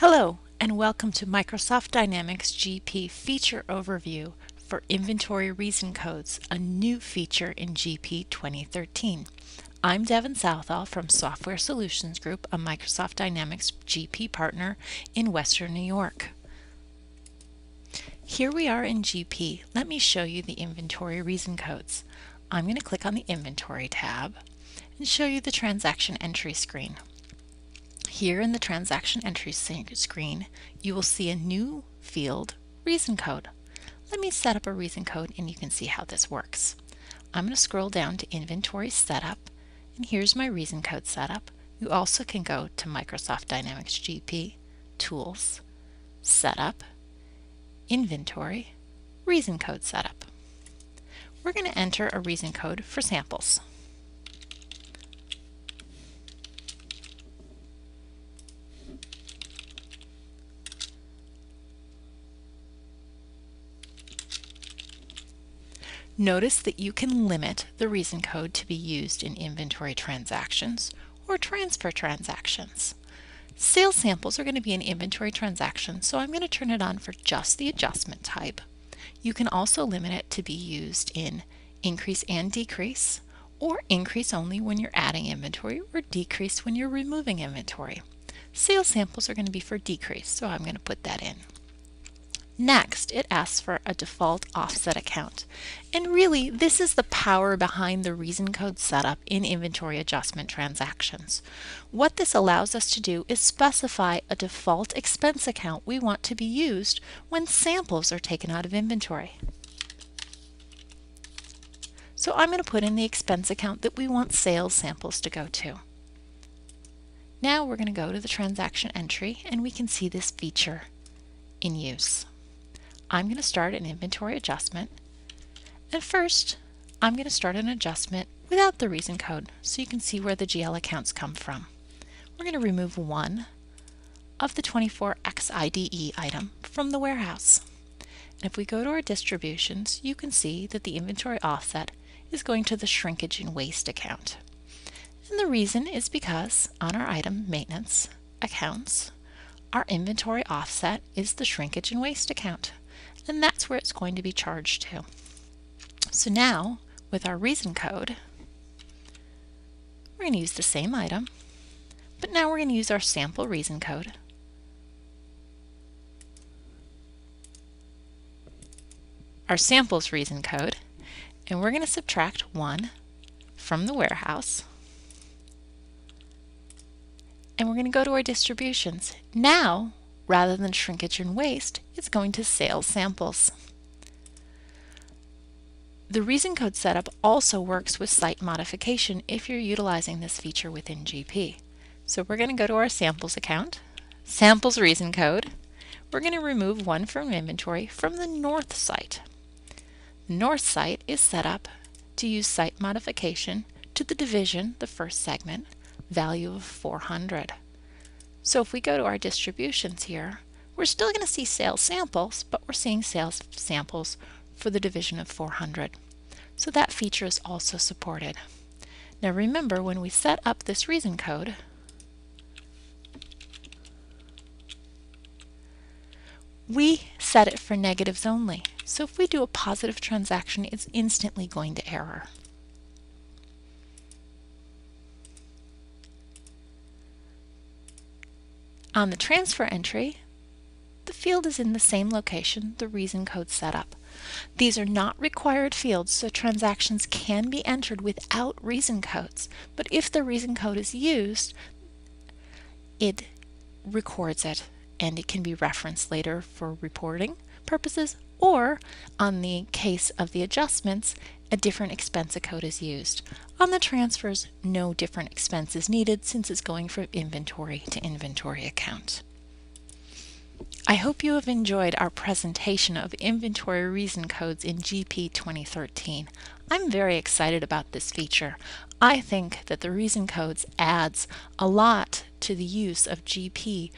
Hello, and welcome to Microsoft Dynamics GP Feature Overview for Inventory Reason Codes, a new feature in GP 2013. I'm Devin Southall from Software Solutions Group, a Microsoft Dynamics GP partner in Western New York. Here we are in GP. Let me show you the inventory reason codes. I'm going to click on the Inventory tab and show you the transaction entry screen. Here in the transaction entry screen, you will see a new field, reason code. Let me set up a reason code and you can see how this works. I'm going to scroll down to Inventory Setup, and here's my reason code setup. You also can go to Microsoft Dynamics GP, Tools, Setup, Inventory, Reason Code Setup. We're going to enter a reason code for samples. Notice that you can limit the reason code to be used in inventory transactions or transfer transactions. Sales samples are going to be an inventory transaction, so I'm going to turn it on for just the adjustment type. You can also limit it to be used in increase and decrease, or increase only when you're adding inventory, or decrease when you're removing inventory. Sales samples are going to be for decrease, so I'm going to put that in. Next, it asks for a default offset account. And really, this is the power behind the reason code setup in inventory adjustment transactions. What this allows us to do is specify a default expense account we want to be used when samples are taken out of inventory. So I'm going to put in the expense account that we want sales samples to go to. Now we're going to go to the transaction entry and we can see this feature in use. I'm going to start an inventory adjustment. And first, I'm going to start an adjustment without the reason code so you can see where the GL accounts come from. We're going to remove one of the 24XIDE item from the warehouse. And if we go to our distributions, you can see that the inventory offset is going to the shrinkage and waste account. And the reason is because on our item maintenance accounts, our inventory offset is the shrinkage and waste account and that's where it's going to be charged to. So now, with our reason code, we're going to use the same item, but now we're going to use our sample reason code. Our samples reason code, and we're going to subtract 1 from the warehouse. And we're going to go to our distributions. Now Rather than shrinkage and waste, it's going to sales samples. The reason code setup also works with site modification if you're utilizing this feature within GP. So we're going to go to our samples account, samples reason code. We're going to remove one from inventory from the north site. The north site is set up to use site modification to the division, the first segment, value of 400. So if we go to our distributions here, we're still going to see sales samples, but we're seeing sales samples for the division of 400. So that feature is also supported. Now remember, when we set up this reason code, we set it for negatives only. So if we do a positive transaction, it's instantly going to error. On the transfer entry, the field is in the same location the reason code setup. These are not required fields, so transactions can be entered without reason codes. But if the reason code is used, it records it and it can be referenced later for reporting purposes or on the case of the adjustments, a different expense code is used. On the transfers, no different expense is needed since it's going from inventory to inventory account. I hope you have enjoyed our presentation of inventory reason codes in GP 2013. I'm very excited about this feature. I think that the reason codes adds a lot to the use of GP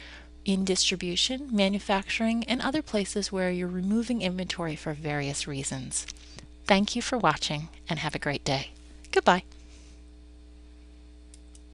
in distribution, manufacturing, and other places where you're removing inventory for various reasons. Thank you for watching and have a great day. Goodbye.